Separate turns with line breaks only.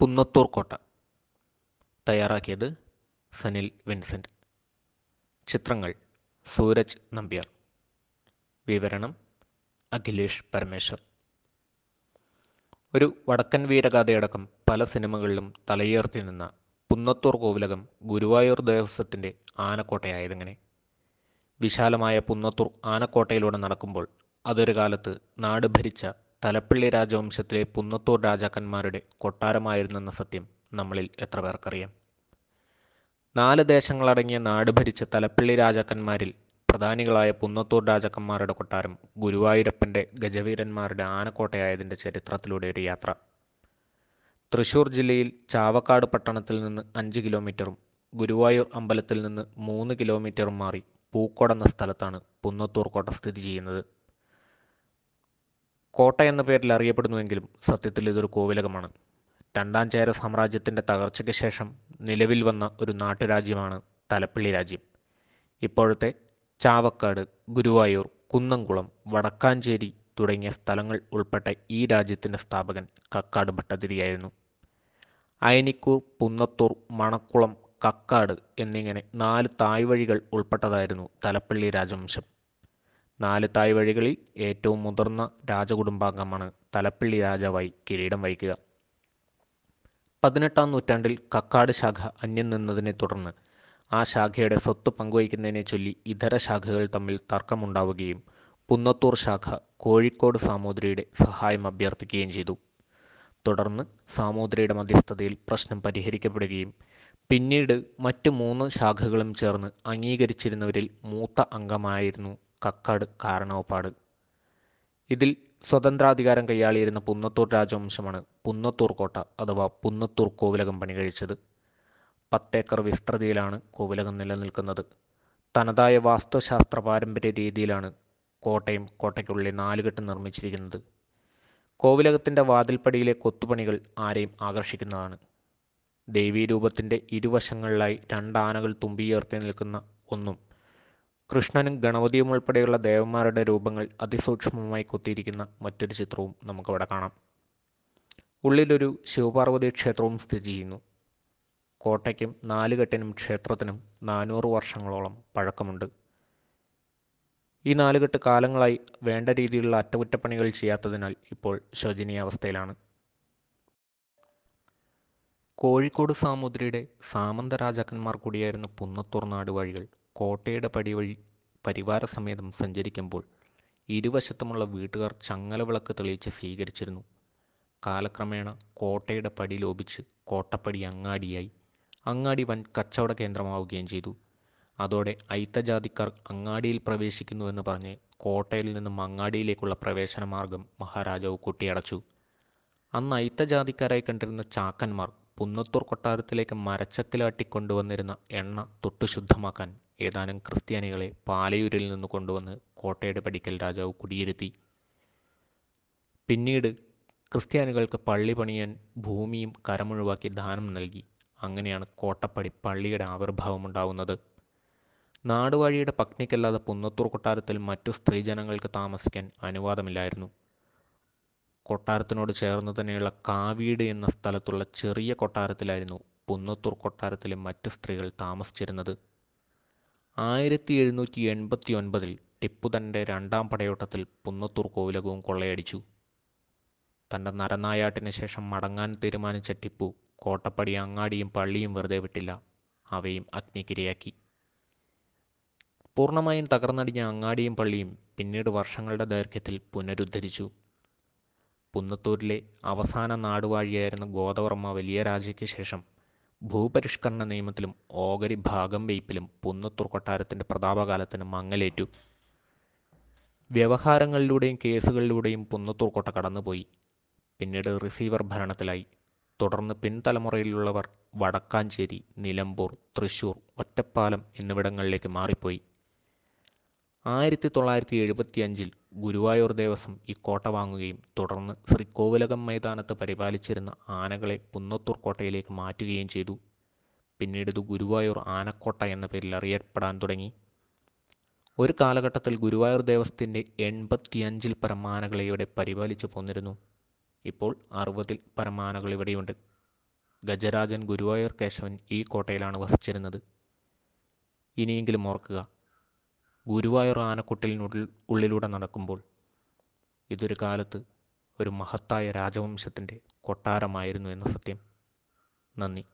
പുന്നത്തൂർ കോട്ട. തയ്യാറാക്കിയത് സനിൽ വിൻസെന്റ് ചിത്രങ്ങൾ സൂരജ് നമ്പ്യാർ. വിവരണം അഖിലേഷ് പരമേശ്വർ. ഒരു വടക്കൻ വീരഗാഥയടക്കം പല സിനിമകളിലും തലയുയർത്തി നിന്ന പുന്നത്തൂർ കോവിലകം ഗുരുവായൂർ ദേവസ്വത്തിന്റെ ആനക്കോട്ടയായതെങ്ങനെ? വിശാലമായ പുന്നത്തൂർ ആനക്കോട്ടയിലൂടെ നടക്കുമ്പോൾ അതൊരു കാലത്ത് നാട് ഭരിച്ച തലപ്പള്ളി രാജവംശത്തിലെ പുന്നത്തൂർ രാജാക്കന്മാരുടെ കൊട്ടാരമായിരുന്നെന്ന സത്യം നമ്മളിൽ എത്ര പേർക്കറിയാം? നാല് ദേശങ്ങളടങ്ങിയ നാട് ഭരിച്ച തലപ്പള്ളി രാജാക്കന്മാരിൽ പ്രധാനികളായ പുന്നത്തൂർ രാജാക്കന്മാരുടെ കൊട്ടാരം ഗുരുവായൂരപ്പന്റെ ഗജവീരന്മാരുടെ ആനക്കോട്ടയായതിന്റെ ചരിത്രത്തിലൂടെ ഒരു യാത്ര. തൃശൂർ ജില്ലയിൽ ചാവക്കാട് പട്ടണത്തിൽ നിന്ന് അഞ്ച് കിലോമീറ്ററും ഗുരുവായൂർ അമ്പലത്തിൽ നിന്ന് മൂന്ന് കിലോമീറ്ററും മാറി പൂക്കോട് എന്ന സ്ഥലത്താണ് പുന്നത്തൂർ കോട്ട സ്ഥിതി ചെയ്യുന്നത്. കോട്ട എന്ന പേരിൽ അറിയപ്പെടുന്നുവെങ്കിലും സത്യത്തിൽ ഇതൊരു കോവിലകമാണ്. രണ്ടാം ചേര സാമ്രാജ്യത്തിന്റെ തകർച്ചയ്ക്ക് ശേഷം നിലവിൽ വന്ന ഒരു നാട്ടുരാജ്യമാണ് തലപ്പള്ളി രാജ്യം. ഇപ്പോഴത്തെ ചാവക്കാട് ഗുരുവായൂർ കുന്നംകുളം വടക്കാഞ്ചേരി തുടങ്ങിയ സ്ഥലങ്ങൾ ഉൾപ്പെട്ട ഈ രാജ്യത്തിന്റെ സ്ഥാപകൻ കക്കാട് ഭട്ടതിരിയായിരുന്നു. അയനിക്കൂർ പുന്നത്തൂർ മണക്കുളം കക്കാട് എന്നിങ്ങനെ നാല് തായ്വഴികൾ ഉൾപ്പെട്ടതായിരുന്നു തലപ്പള്ളി രാജവംശം. നാല് തായ്വഴികളിൽ ഏറ്റവും മുതിർന്ന രാജകുടുംബാംഗമാണ് തലപ്പള്ളി രാജാവായി കിരീടം വഹിക്കുക. പതിനെട്ടാം നൂറ്റാണ്ടിൽ കക്കാട് ശാഖ അന്യം നിന്നതിനെ തുടർന്ന് ആ ശാഖയുടെ സ്വത്ത് പങ്കുവയ്ക്കുന്നതിനെ ചൊല്ലി ഇതര ശാഖകൾ തമ്മിൽ തർക്കമുണ്ടാവുകയും പുന്നത്തൂർ ശാഖ കോഴിക്കോട് സാമൂതിരിയുടെ സഹായം അഭ്യർത്ഥിക്കുകയും ചെയ്തു. തുടർന്ന് സാമൂതിരിയുടെ മധ്യസ്ഥതയിൽ പ്രശ്നം പരിഹരിക്കപ്പെടുകയും പിന്നീട് മറ്റ് മൂന്ന് ശാഖകളും ചേർന്ന് അംഗീകരിച്ചിരുന്നവരിൽ മൂത്ത അംഗമായിരുന്നു കക്കാട് കാരണവപ്പാട്. ഇതിൽ സ്വതന്ത്രാധികാരം കൈയാളിയിരുന്ന പുന്നത്തൂർ രാജവംശമാണ് പുന്നത്തൂർ കോട്ട അഥവാ പുന്നത്തൂർ കോവിലകം പണി കഴിച്ചത്. പത്തേക്കർ വിസ്തൃതിയിലാണ് കോവിലകം നിലനിൽക്കുന്നത്. തനതായ വാസ്തുശാസ്ത്ര പാരമ്പര്യ രീതിയിലാണ് കോട്ടയും കോട്ടയ്ക്കുള്ളിൽ നാലുകെട്ട് നിർമ്മിച്ചിരിക്കുന്നത്. കോവിലകത്തിന്റെ വാതിൽപ്പടിയിലെ കൊത്തുപണികൾ ആരെയും ആകർഷിക്കുന്നതാണ്. ദേവീരൂപത്തിന്റെ ഇരുവശങ്ങളിലായി രണ്ടാനകൾ തുമ്പിയുയർത്തി നിൽക്കുന്ന ഒന്നും കൃഷ്ണനും ഗണപതിയും ഉൾപ്പെടെയുള്ള ദേവന്മാരുടെ രൂപങ്ങൾ അതിസൂക്ഷ്മമായി കൊത്തിയിരിക്കുന്ന മറ്റൊരു ചിത്രവും നമുക്കവിടെ കാണാം. ഉള്ളിലൊരു ശിവപാർവതി ക്ഷേത്രവും സ്ഥിതി ചെയ്യുന്നു. കോട്ടയ്ക്കും നാലുകെട്ടിനും ക്ഷേത്രത്തിനും നാനൂറ് വർഷങ്ങളോളം പഴക്കമുണ്ട്. ഈ നാലുകെട്ട് കാലങ്ങളായി വേണ്ട രീതിയിലുള്ള അറ്റകുറ്റപ്പണികൾ ചെയ്യാത്തതിനാൽ ഇപ്പോൾ ശോചനീയാവസ്ഥയിലാണ് കോഴിക്കോട് സാമുദ്രിയുടെ സാമന്ത രാജാക്കന്മാർ കൂടിയായിരുന്ന പുന്നത്തൂർ നാടുവഴികൾ. കോട്ടയുടെ പടി വഴി പരിവാരസമേതം സഞ്ചരിക്കുമ്പോൾ ഇരുവശത്തുമുള്ള വീട്ടുകാർ ചങ്ങല വിളക്ക് തെളിയിച്ച് സ്വീകരിച്ചിരുന്നു. കാലക്രമേണ കോട്ടയുടെ പടി ലോപിച്ച് കോട്ടപ്പടി അങ്ങാടിയായി. അങ്ങാടി വൻ കച്ചവട കേന്ദ്രമാവുകയും ചെയ്തു. അതോടെ അയിത്തജാതിക്കാർ അങ്ങാടിയിൽ പ്രവേശിക്കുന്നുവെന്ന് പറഞ്ഞ് കോട്ടയിൽ നിന്നും മങ്ങാടിയിലേക്കുള്ള പ്രവേശന മാർഗം മഹാരാജാവ് കൊട്ടിയടച്ചു. അന്ന് അയിത്തജാതിക്കാരായി കണ്ടിരുന്ന ചാക്കന്മാർ പുന്നത്തൂർ കൊട്ടാരത്തിലേക്ക് മരച്ചക്കിലാട്ടിക്കൊണ്ടുവന്നിരുന്ന എണ്ണ തൊട്ടു ശുദ്ധമാക്കാൻ ഏതാനും ക്രിസ്ത്യാനികളെ പാലയൂരിൽ നിന്ന് കൊണ്ടുവന്ന് കോട്ടയുടെ പടിക്കൽ രാജാവ് കുടിയിരുത്തി. പിന്നീട് ക്രിസ്ത്യാനികൾക്ക് പള്ളി പണിയാൻ ഭൂമിയും കരമൊഴിവാക്കി ദാനം നൽകി. അങ്ങനെയാണ് കോട്ടപ്പടി പള്ളിയുടെ ആവിർഭാവം ഉണ്ടാവുന്നത്. നാടുവാഴിയുടെ പത്നിക്കല്ലാതെ പുന്നത്തൂർ കൊട്ടാരത്തിൽ മറ്റു സ്ത്രീജനങ്ങൾക്ക് താമസിക്കാൻ അനുവാദമില്ലായിരുന്നു. കൊട്ടാരത്തിനോട് ചേർന്ന് തന്നെയുള്ള കാവീട് എന്ന സ്ഥലത്തുള്ള ചെറിയ കൊട്ടാരത്തിലായിരുന്നു പുന്നത്തൂർ കൊട്ടാരത്തിലെ മറ്റ് സ്ത്രീകൾ താമസിച്ചിരുന്നത്. ആയിരത്തി എഴുന്നൂറ്റി എൺപത്തി ഒൻപതിൽ ടിപ്പു തന്റെ രണ്ടാം പടയോട്ടത്തിൽ പുന്നത്തൂർ കോവിലകവും കൊള്ളയടിച്ചു. തന്റെ നരനായാട്ടിന് ശേഷം മടങ്ങാൻ തീരുമാനിച്ച ടിപ്പു കോട്ടപ്പടി അങ്ങാടിയും പള്ളിയും വെറുതെ വിട്ടില്ല. അവയും അഗ്നിക്കിരയാക്കി. പൂർണമായും തകർന്നടിഞ്ഞ അങ്ങാടിയും പള്ളിയും പിന്നീട് വർഷങ്ങളുടെ ദൈർഘ്യത്തിൽ പുനരുദ്ധരിച്ചു. പുന്നത്തൂരിലെ അവസാന നാടുവാഴിയായിരുന്ന ഗോതവർമ്മ വലിയ രാജയ്ക്ക് ശേഷം ഭൂപരിഷ്കരണ നിയമത്തിലും ഓഗരി ഭാഗം വയ്പിലും പുന്നത്തൂർ കൊട്ടാരത്തിന്റെ പ്രതാപകാലത്തിന് മങ്ങലേറ്റു. വ്യവഹാരങ്ങളിലൂടെയും കേസുകളിലൂടെയും പുന്നത്തൂർ കോട്ട കടന്നുപോയി. പിന്നീട് റിസീവർ ഭരണത്തിലായി. തുടർന്ന് പിൻതലമുറയിലുള്ളവർ വടക്കാഞ്ചേരി നിലമ്പൂർ തൃശൂർ ഒറ്റപ്പാലം എന്നിവിടങ്ങളിലേക്ക് മാറിപ്പോയി. ആയിരത്തി തൊള്ളായിരത്തി എഴുപത്തി അഞ്ചിൽ ഗുരുവായൂർ ദേവസ്വം ഈ കോട്ട വാങ്ങുകയും തുടർന്ന് ശ്രീകോവിലകം മൈതാനത്ത് പരിപാലിച്ചിരുന്ന ആനകളെ പുന്നത്തൂർ കോട്ടയിലേക്ക് മാറ്റുകയും ചെയ്തു. പിന്നീട് ഇത് ഗുരുവായൂർ ആനക്കോട്ട എന്ന പേരിൽ അറിയപ്പെടാൻ തുടങ്ങി. ഒരു കാലഘട്ടത്തിൽ ഗുരുവായൂർ ദേവസ്വത്തിന്റെ എൺപത്തിയഞ്ചിൽ പരമാനകളെ ഇവിടെ പരിപാലിച്ചു പോന്നിരുന്നു. ഇപ്പോൾ അറുപതിൽ പരമാനകൾ ഇവിടെയുണ്ട്. ഗജരാജൻ ഗുരുവായൂർ കേശവൻ ഈ കോട്ടയിലാണ് വസിച്ചിരുന്നത്. ഇനിയെങ്കിലും ഓർക്കുക ഗുരുവായൂർ ആനക്കൊട്ടിലിനുള്ളിൽ ഉള്ളിലൂടെ നടക്കുമ്പോൾ ഇതൊരു കാലത്ത് ഒരു മഹത്തായ രാജവംശത്തിന്റെ കൊട്ടാരമായിരുന്നു എന്ന സത്യം. നന്ദി.